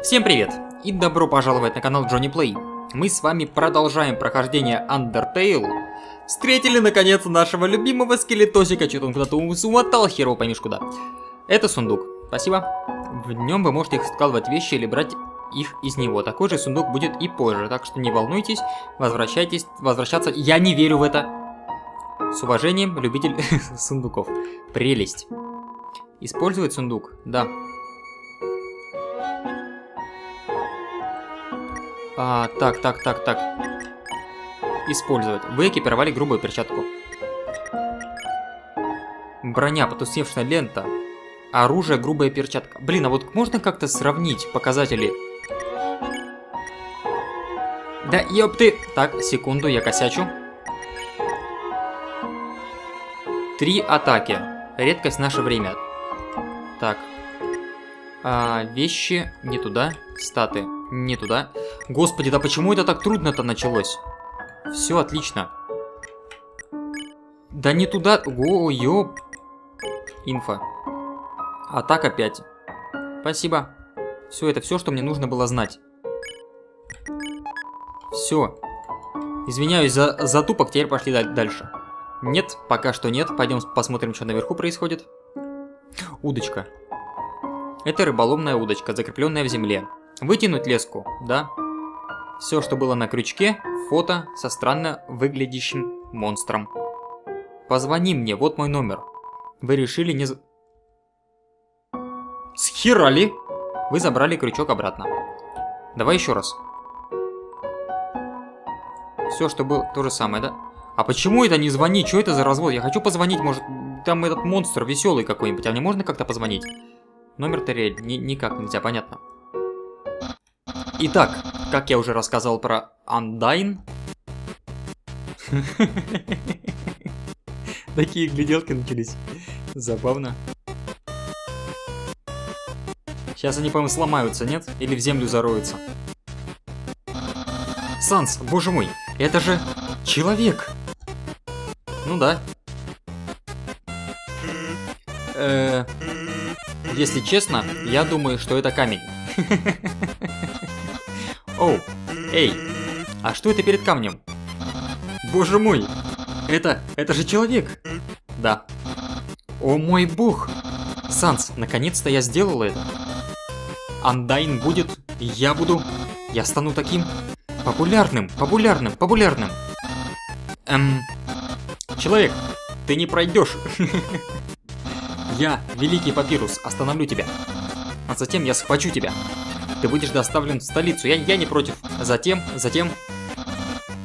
Всем привет и добро пожаловать на канал Джонни Плей. Мы с вами продолжаем прохождение Undertale. Встретили наконец нашего любимого скелетосика, что-то он куда-то умотал, херово поймешь куда. Это сундук, спасибо. В нем вы можете складывать вещи или брать их из него. Такой же сундук будет и позже, так что не волнуйтесь, возвращайтесь, возвращаться. Я не верю в это. С уважением, любитель сундуков. Прелесть. Использовать сундук, да. А, так, так, так, так. Использовать. Вы экипировали грубую перчатку. Броня, потусневшая лента. Оружие, грубая перчатка. Блин, а вот можно как-то сравнить показатели? Да ёпты! Так, секунду, я косячу. Три атаки. Редкость в наше время. Так. А, вещи не туда. Статы не туда. Господи, да почему это так трудно-то началось? Все отлично. Да не туда. О, ёп. Инфа. Атака 5. Спасибо. Все, это все, что мне нужно было знать. Все. Извиняюсь за, за тупок, теперь пошли дальше. Нет, пока что нет. Пойдем посмотрим, что наверху происходит. Удочка. Это рыболовная удочка, закрепленная в земле. Вытянуть леску, да. Все, что было на крючке, фото со странно выглядящим монстром. Позвони мне, вот мой номер. Вы решили не... Схерали? Вы забрали крючок обратно. Давай еще раз. Все, что было, то же самое, да? А почему это не звони? Что это за развод? Я хочу позвонить, может, там этот монстр веселый какой-нибудь. А мне можно как-то позвонить? Номер Терриэль ни никак нельзя, понятно. Итак, как я уже рассказал про Undyne. Такие гляделки начались. Забавно. Сейчас они, по-моему, сломаются, нет? Или в землю зароются. Санс, боже мой, это же человек. Ну да. Э, если честно, я думаю, что это камень. Оу, эй, а что это перед камнем? Боже мой, это, это же человек. Да. О мой бог. Санс, наконец-то я сделал это. Андайн будет, я буду, я стану таким популярным, популярным, популярным. Эм, человек, ты не пройдешь. Я, великий папирус, остановлю тебя. А затем я схвачу тебя ты будешь доставлен в столицу. Я, я не против. Затем, затем...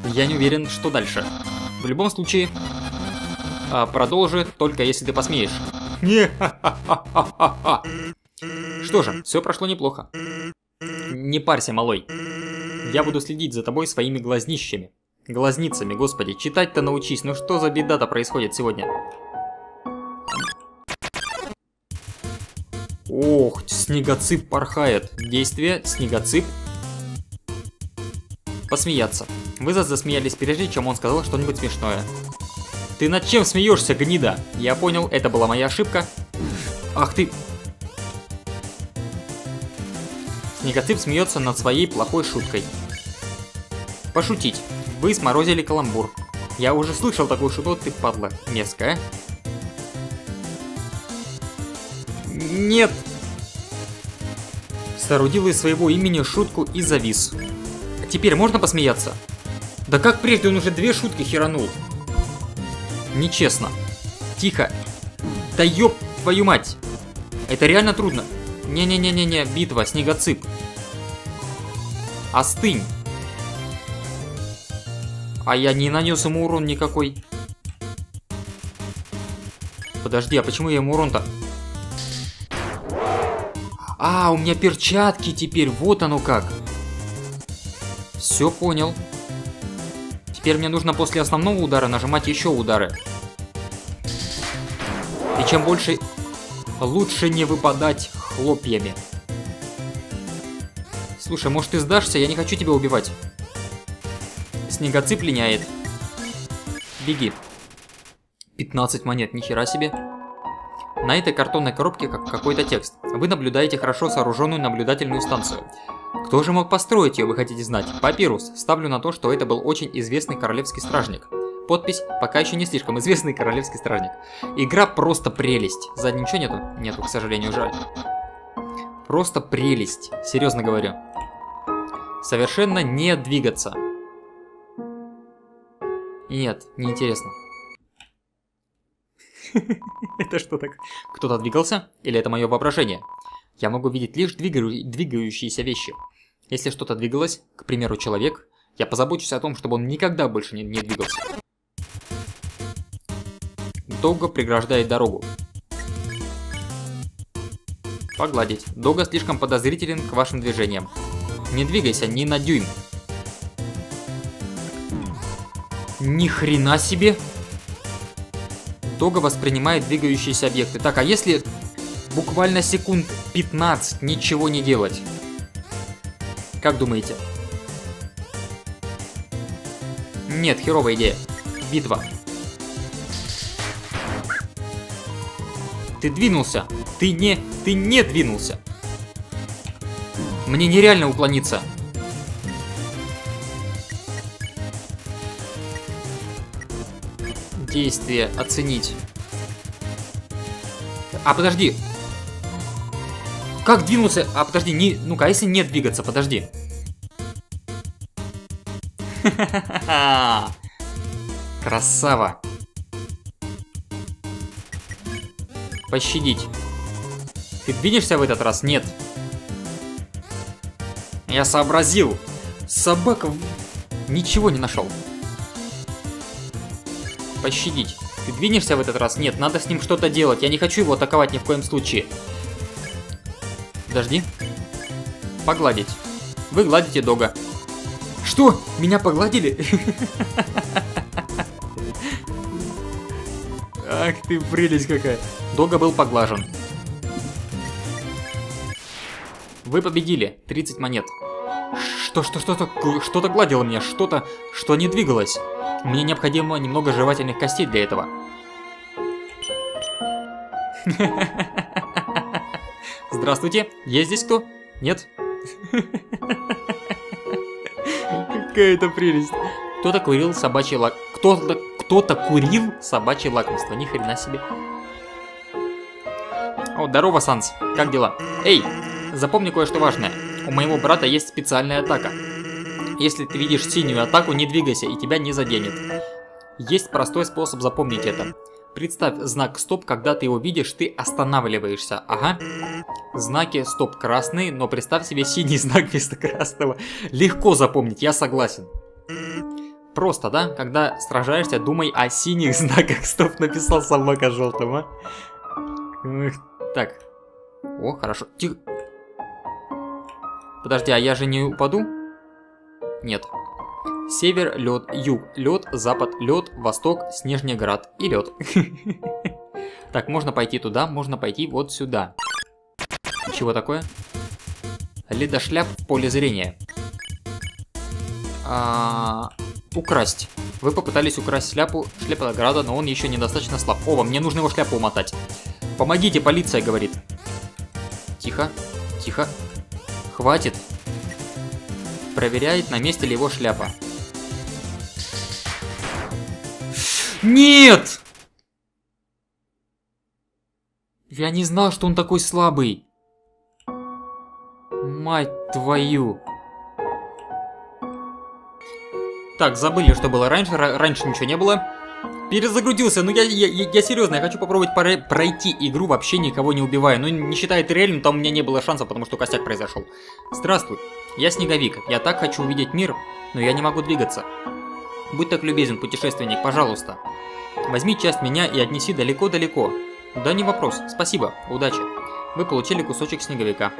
Я не уверен, что дальше. В любом случае, а, продолжи, только если ты посмеешь. Не, Что же, все прошло неплохо. Не парься, малой. Я буду следить за тобой своими глазнищами. Глазницами, господи, читать-то научись. Ну что за беда-то происходит сегодня? Ох, снегоцып порхает. Действие, снегоцып. Посмеяться. Вы засмеялись прежде, чем он сказал что-нибудь смешное. Ты над чем смеешься, гнида? Я понял, это была моя ошибка. Ах ты... Снегоцып смеется над своей плохой шуткой. Пошутить. Вы сморозили каламбур. Я уже слышал такую шутку, ты падла мерзкая. Нет! Соорудил из своего имени шутку и завис. Теперь можно посмеяться? Да как прежде он уже две шутки херанул? Нечестно. Тихо. Да ёб твою мать. Это реально трудно. Не-не-не-не-не, битва, снегоцып. Остынь. А я не нанес ему урон никакой. Подожди, а почему я ему урон-то? А, у меня перчатки теперь, вот оно как. Все понял. Теперь мне нужно после основного удара нажимать еще удары. И чем больше... Лучше не выпадать хлопьями. Слушай, может ты сдашься? Я не хочу тебя убивать. Снегоцып линяет. Беги. 15 монет, нихера себе. На этой картонной коробке как какой-то текст. Вы наблюдаете хорошо сооруженную наблюдательную станцию. Кто же мог построить ее, вы хотите знать? Папирус. Ставлю на то, что это был очень известный королевский стражник. Подпись пока еще не слишком известный королевский стражник. Игра просто прелесть. Сзади ничего нету? Нету, к сожалению, жаль. Просто прелесть. Серьезно говорю. Совершенно не двигаться. Нет, неинтересно. Это что так? Кто-то двигался? Или это мое воображение? Я могу видеть лишь двигающиеся вещи. Если что-то двигалось, к примеру, человек, я позабочусь о том, чтобы он никогда больше не, не двигался. Дога преграждает дорогу. Погладить. Дога слишком подозрителен к вашим движениям. Не двигайся ни на дюйм. Ни хрена себе! Дога воспринимает двигающиеся объекты. Так, а если буквально секунд 15 ничего не делать? Как думаете? Нет, херовая идея. Битва. Ты двинулся. Ты не... Ты не двинулся. Мне нереально уклониться. Действие оценить. А, подожди. Как двинулся? А, подожди, не... Ну-ка, а если не двигаться? Подожди. Красава. Пощадить. Ты двинешься в этот раз? Нет. Я сообразил. Собака ничего не нашел. Пощадить. Ты двинешься в этот раз? Нет, надо с ним что-то делать. Я не хочу его атаковать ни в коем случае. Подожди. Погладить. Вы гладите дога. Что? Меня погладили? Ах ты, прелесть какая. Дога был поглажен. Вы победили. 30 монет. Что, что, что-то, что-то гладило меня, что-то, что не двигалось. Мне необходимо немного жевательных костей для этого. Здравствуйте, есть здесь кто? Нет? Какая-то прелесть. Кто-то курил собачье лак... Кто-то кто-то курил собачье лакомство. Ни хрена себе. О, здорово, Санс. Как дела? Эй, запомни кое-что важное. У моего брата есть специальная атака. Если ты видишь синюю атаку, не двигайся, и тебя не заденет. Есть простой способ запомнить это. Представь знак стоп, когда ты его видишь, ты останавливаешься. Ага. Знаки стоп красные, но представь себе синий знак вместо красного. Легко запомнить, я согласен. Просто, да? Когда сражаешься, думай о синих знаках стоп, написал собака желтым, а? Так. О, хорошо. Тихо. Подожди, а я же не упаду? Нет. Север, лед, юг, лед, запад, лед, восток, снежный град и лед. Так, можно пойти туда, можно пойти вот сюда. Чего такое? Ледошляп в поле зрения. А, украсть. Вы попытались украсть шляпу шляпа но он еще недостаточно слаб. О, мне нужно его шляпу умотать. Помогите, полиция, говорит. Тихо, тихо. Хватит. Проверяет, на месте ли его шляпа. Нет! Я не знал, что он такой слабый. Мать твою. Так, забыли, что было раньше. раньше ничего не было. Перезагрузился. Ну, я, я, я, серьезно, я хочу попробовать пройти игру, вообще никого не убивая. Ну, не считая реальным, там у меня не было шанса, потому что косяк произошел. Здравствуй, я Снеговик. Я так хочу увидеть мир, но я не могу двигаться. Будь так любезен, путешественник, пожалуйста. Возьми часть меня и отнеси далеко-далеко. Да не вопрос, спасибо, удачи. Вы получили кусочек снеговика.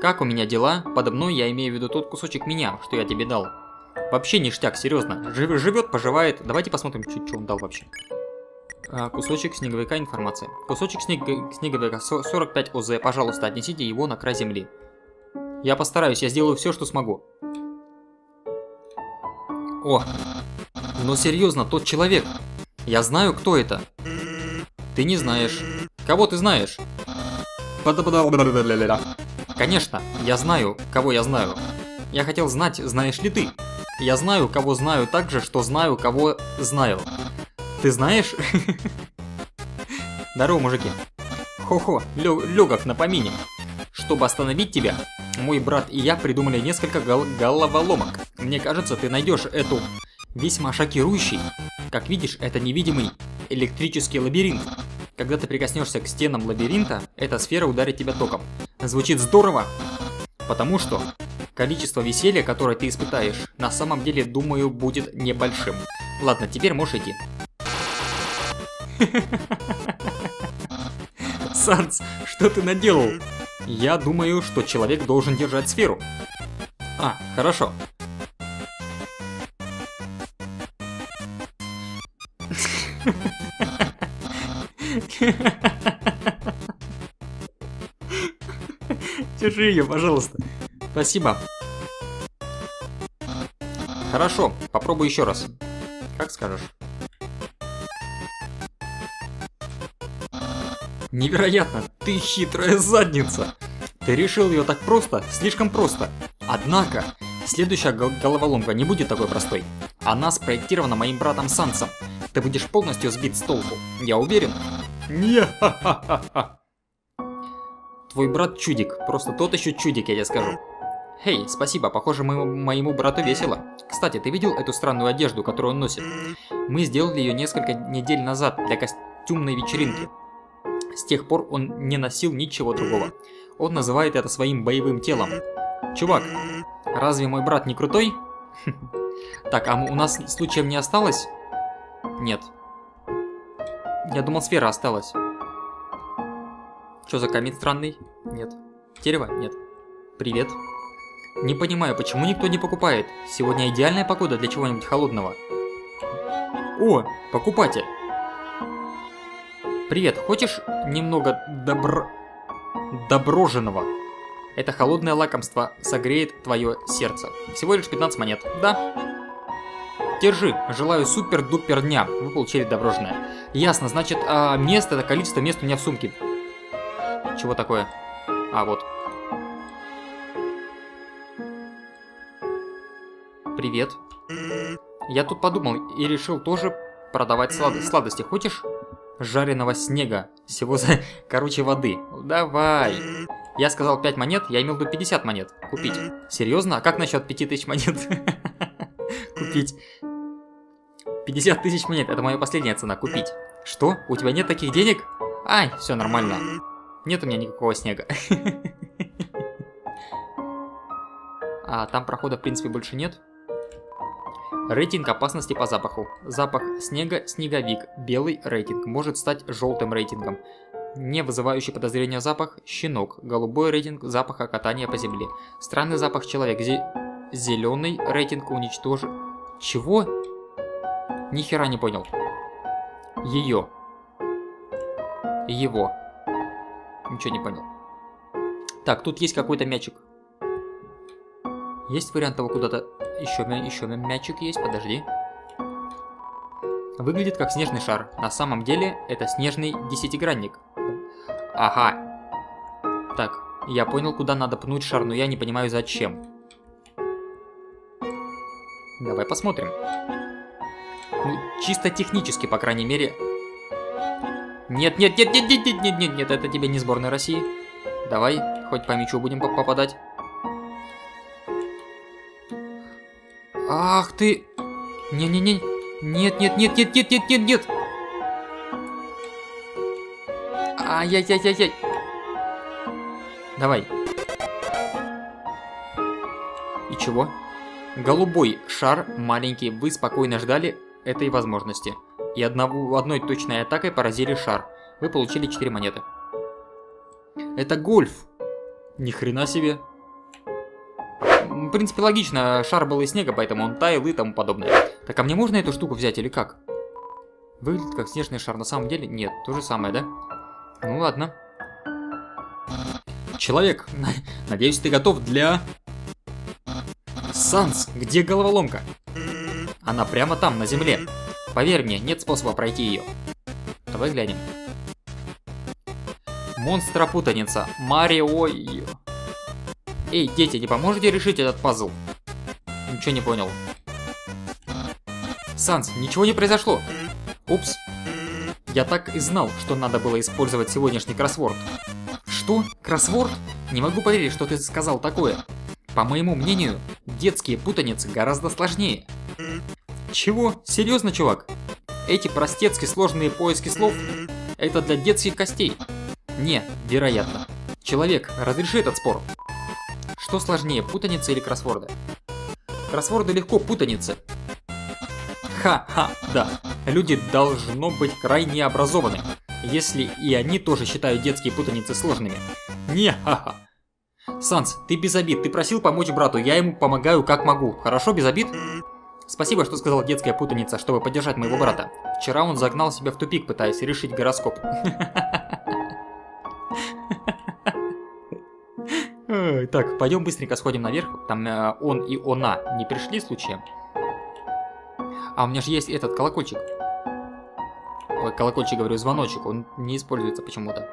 Как у меня дела? Подо мной я имею в виду тот кусочек меня, что я тебе дал. Вообще ништяк, серьезно. Жив, живет, поживает. Давайте посмотрим, чуть что он дал вообще. А, кусочек снеговика информации. Кусочек снег... снеговика 45 ОЗ. Пожалуйста, отнесите его на край земли. Я постараюсь, я сделаю все, что смогу. О, но серьезно, тот человек. Я знаю, кто это. Ты не знаешь. Кого ты знаешь? Конечно, я знаю, кого я знаю. Я хотел знать, знаешь ли ты. Я знаю, кого знаю так же, что знаю, кого знаю. Ты знаешь? Здорово, мужики. Хо-хо, легок на помине. Чтобы остановить тебя, мой брат и я придумали несколько гол головоломок. Мне кажется, ты найдешь эту весьма шокирующий. Как видишь, это невидимый электрический лабиринт. Когда ты прикоснешься к стенам лабиринта, эта сфера ударит тебя током. Звучит здорово, потому что количество веселья, которое ты испытаешь, на самом деле, думаю, будет небольшим. Ладно, теперь можешь идти. Санс, что ты наделал? Я думаю, что человек должен держать сферу. А, хорошо. Держи ее, пожалуйста. Спасибо. Хорошо, попробуй еще раз. Как скажешь. Невероятно, ты хитрая задница. Ты решил ее так просто, слишком просто. Однако, следующая головоломка не будет такой простой. Она спроектирована моим братом Сансом. Ты будешь полностью сбит с толку. Я уверен? Не Твой брат чудик, просто тот еще чудик, я тебе скажу. Хей, спасибо, похоже, моему, моему брату весело. Кстати, ты видел эту странную одежду, которую он носит? Мы сделали ее несколько недель назад для костюмной вечеринки. С тех пор он не носил ничего другого. Он называет это своим боевым телом. Чувак, разве мой брат не крутой? Так, а у нас случаем не осталось? Нет. Я думал, сфера осталась. Что за камень странный? Нет. Дерево? Нет. Привет. Не понимаю, почему никто не покупает. Сегодня идеальная погода для чего-нибудь холодного. О, покупатель. Привет, хочешь немного добр... доброженного? Это холодное лакомство согреет твое сердце. Всего лишь 15 монет. Да. Держи, желаю супер-дупер дня. Вы получили доброжное. Ясно, значит, а место, это количество мест у меня в сумке. Чего такое? А, вот. Привет. Я тут подумал и решил тоже продавать слад сладости. Хочешь? Жареного снега. Всего за, короче, воды. Давай. Я сказал 5 монет, я имел в виду 50 монет. Купить. Серьезно? А как насчет 5000 монет? Купить. 50 тысяч монет, это моя последняя цена, купить. Что? У тебя нет таких денег? Ай, все нормально. Нет у меня никакого снега. А там прохода в принципе больше нет. Рейтинг опасности по запаху. Запах снега – снеговик. Белый рейтинг может стать желтым рейтингом. Не вызывающий подозрения запах – щенок. Голубой рейтинг – запаха катания по земле. Странный запах – человек. Зеленый рейтинг уничтожит... Чего? Ни хера не понял. Ее. Его. Ничего не понял. Так, тут есть какой-то мячик. Есть вариант его куда-то... Еще, еще мячик есть, подожди. Выглядит как снежный шар. На самом деле, это снежный десятигранник. Ага. Так, я понял, куда надо пнуть шар, но я не понимаю зачем. Давай посмотрим. Ну, чисто технически, по крайней мере. Нет, нет, нет, нет, нет, нет, нет, нет, нет, это тебе не сборная России. Давай, хоть по мячу будем попадать. Ах ты! Не-не-не! Нет, нет, нет, нет, нет, нет, нет, нет! Ай-яй-яй-яй-яй! Давай. И чего? Голубой шар, маленький, вы спокойно ждали этой возможности. И одного, одной точной атакой поразили шар. Вы получили 4 монеты. Это гольф! Ни хрена себе. Принципе, логично, шар был из снега, поэтому он таял и тому подобное. Так, а мне можно эту штуку взять или как? Выглядит как снежный шар, на самом деле нет, то же самое, да? Ну ладно. Человек, надеюсь, ты готов для... Санс, где головоломка? Она прямо там, на земле. Поверь мне, нет способа пройти ее. Давай глянем. Монстра путаница. Марио... Эй, дети, не поможете решить этот пазл? Ничего не понял. Санс, ничего не произошло. Упс. Я так и знал, что надо было использовать сегодняшний кроссворд. Что? Кроссворд? Не могу поверить, что ты сказал такое. По моему мнению, детские путаницы гораздо сложнее. Чего? Серьезно, чувак? Эти простецки сложные поиски слов – это для детских костей. Не, вероятно. Человек, разреши этот спор. Что сложнее, путаница или кроссворды? Кроссворды легко путаницы. Ха-ха, да. Люди должно быть крайне образованы, если и они тоже считают детские путаницы сложными. Не ха-ха. Санс, ты без обид, ты просил помочь брату, я ему помогаю как могу. Хорошо, без обид? Спасибо, что сказал детская путаница, чтобы поддержать моего брата. Вчера он загнал себя в тупик, пытаясь решить гороскоп. Так, пойдем быстренько сходим наверх. Там э, он и она не пришли случаем. А у меня же есть этот колокольчик. Ой, колокольчик, говорю, звоночек. Он не используется почему-то.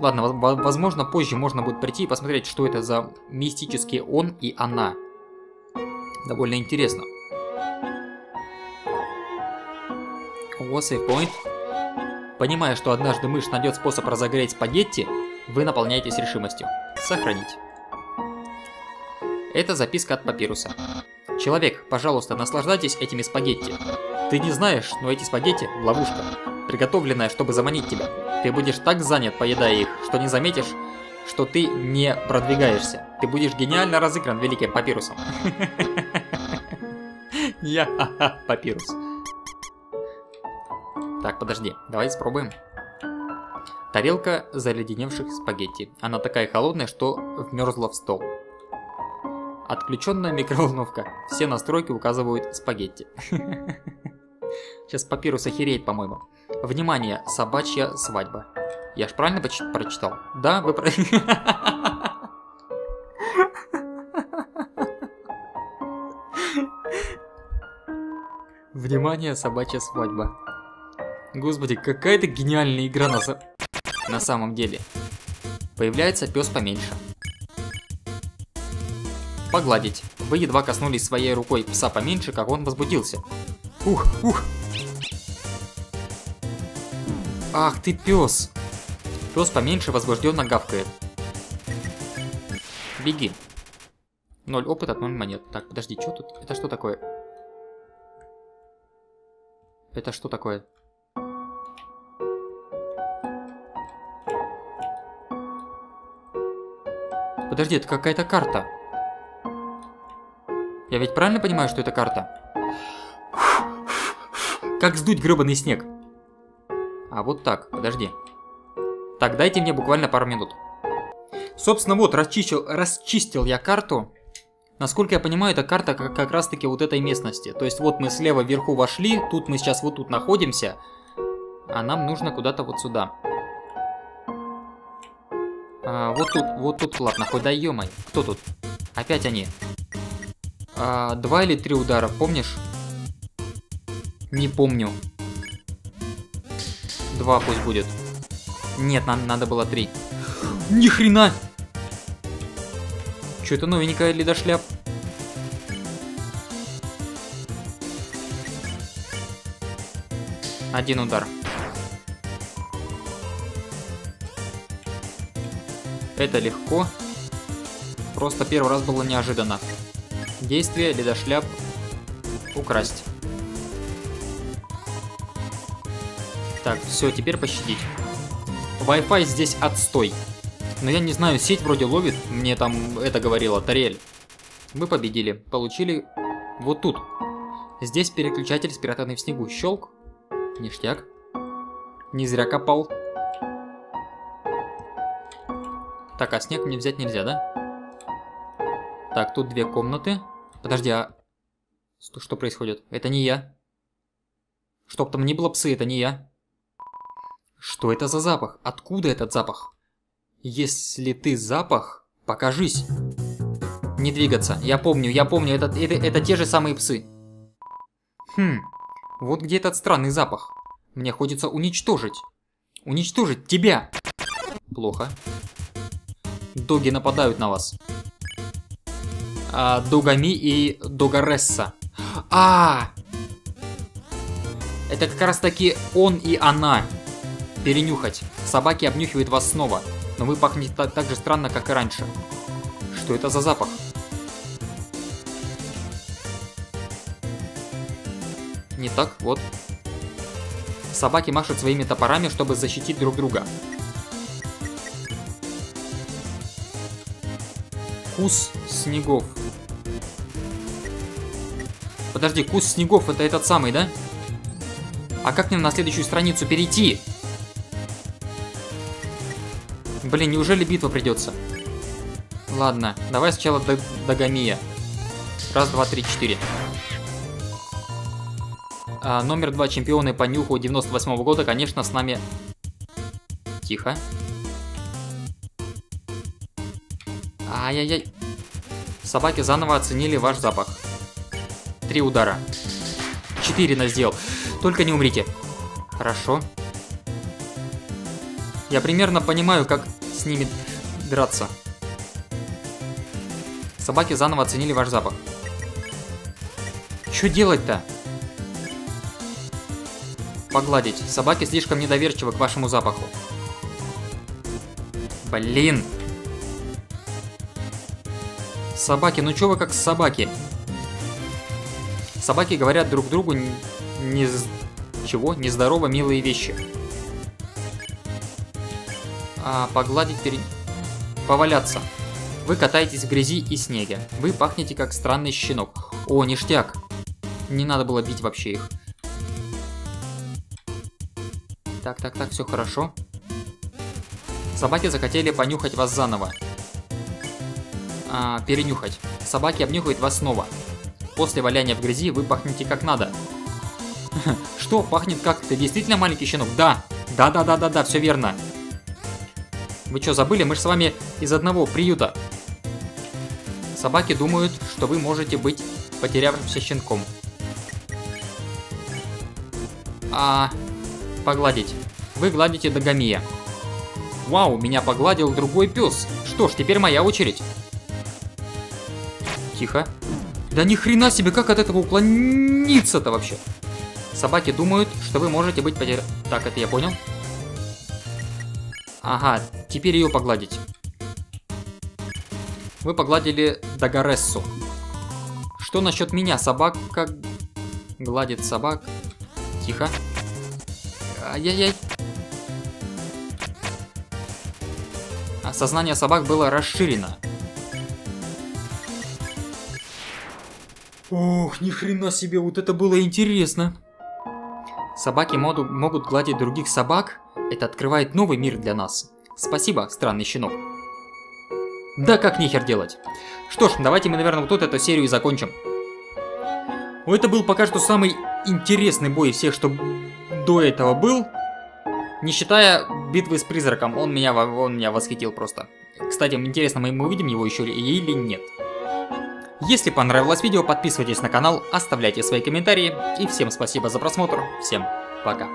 Ладно, возможно, позже можно будет прийти и посмотреть, что это за мистический он и она. Довольно интересно. О, сейфпоинт. Понимая, что однажды мышь найдет способ разогреть спагетти, вы наполняетесь решимостью. Сохранить. Это записка от папируса. Человек, пожалуйста, наслаждайтесь этими спагетти. Ты не знаешь, но эти спагетти – ловушка, приготовленная, чтобы заманить тебя. Ты будешь так занят, поедая их, что не заметишь, что ты не продвигаешься. Ты будешь гениально разыгран великим папирусом. Я, папирус. Так, подожди, давай спробуем. Тарелка заледеневших спагетти. Она такая холодная, что вмерзла в стол. Отключенная микроволновка. Все настройки указывают спагетти. Сейчас папирус охереет, по-моему. Внимание, собачья свадьба. Я ж правильно прочитал? Да, вы. Внимание, собачья свадьба. Господи, какая-то гениальная игра на, на самом деле. Появляется пес поменьше. Погладить. Вы едва коснулись своей рукой пса поменьше, как он возбудился. Ух, ух. Ах ты пес. Пес поменьше возбужденно гавкает. Беги. Ноль опыта, ноль монет. Так, подожди, что тут? Это что такое? Это что такое? Подожди, это какая-то карта. Я ведь правильно понимаю, что это карта? Как сдуть гребаный снег? А вот так, подожди. Так, дайте мне буквально пару минут. Собственно, вот, расчистил, расчистил я карту. Насколько я понимаю, это карта как, как раз таки вот этой местности. То есть вот мы слева вверху вошли, тут мы сейчас вот тут находимся. А нам нужно куда-то вот сюда. А, вот тут, вот тут ладно, хоть да ё Кто тут? Опять они. А, два или три удара, помнишь? Не помню. Два пусть будет. Нет, нам надо было три. Ни хрена! Что это новенькая ледошляп? Один удар. Это легко. Просто первый раз было неожиданно. Действие ледошляп украсть. Так, все, теперь пощадить. Wi-Fi здесь отстой. Но я не знаю, сеть вроде ловит. Мне там это говорила Тарель. Мы победили. Получили вот тут. Здесь переключатель, спрятанный в снегу. Щелк. Ништяк. Не зря копал. Так, а снег мне взять нельзя, да? Так, тут две комнаты. Подожди, а... Что происходит? Это не я. Чтоб там ни было псы, это не я. Что это за запах? Откуда этот запах? Если ты запах, покажись. Не двигаться. Я помню, я помню, это, это, это те же самые псы. Хм, вот где этот странный запах. Мне хочется уничтожить. Уничтожить тебя. Плохо. Доги нападают на вас. А, Догами и Догаресса. А, Это как раз таки он и она. Перенюхать. Собаки обнюхивают вас снова. Но вы пахнете так, так же странно, как и раньше. Что это за запах? Не так, вот. Собаки машут своими топорами, чтобы защитить друг друга. Кус снегов. Подожди, кус снегов это этот самый, да? А как мне на следующую страницу перейти? Блин, неужели битва придется? Ладно, давай сначала Дагамия. Раз, два, три, четыре. А, номер два чемпионы по нюху 98 -го года, конечно, с нами... Тихо. Ай-яй-яй. Собаки заново оценили ваш запах. Три удара. Четыре на сделал. Только не умрите. Хорошо. Я примерно понимаю, как с ними драться. Собаки заново оценили ваш запах. Что делать-то? Погладить. Собаки слишком недоверчивы к вашему запаху. Блин. Собаки, ну чё вы как собаки? Собаки говорят друг другу не... чего? Нездорово милые вещи. А, погладить перед... Поваляться. Вы катаетесь в грязи и снеге. Вы пахнете как странный щенок. О, ништяк. Не надо было бить вообще их. Так, так, так, все хорошо. Собаки захотели понюхать вас заново. А, перенюхать. Собаки обнюхают вас снова. После валяния в грязи вы пахнете как надо. Что, пахнет как? Ты действительно маленький щенок? Да. Да-да-да-да-да, все верно. Вы что, забыли? Мы же с вами из одного приюта. Собаки думают, что вы можете быть потерявшимся щенком. А, погладить. Вы гладите Дагомия. Вау, меня погладил другой пес. Что ж, теперь моя очередь. Тихо. Да ни хрена себе, как от этого уклониться-то вообще? Собаки думают, что вы можете быть потер... Так, это я понял. Ага, теперь ее погладить. Вы погладили Дагарессу. Что насчет меня? Собака гладит собак. Тихо. Ай-яй-яй. Сознание собак было расширено. Ох, ни хрена себе, вот это было интересно. Собаки моду, могут гладить других собак. Это открывает новый мир для нас. Спасибо, странный щенок. Да как нехер делать. Что ж, давайте мы, наверное, вот тут эту серию и закончим. Это был пока что самый интересный бой всех, что до этого был. Не считая битвы с призраком, он меня, он меня восхитил просто. Кстати, интересно, мы увидим его еще или нет. Если понравилось видео, подписывайтесь на канал, оставляйте свои комментарии. И всем спасибо за просмотр. Всем пока.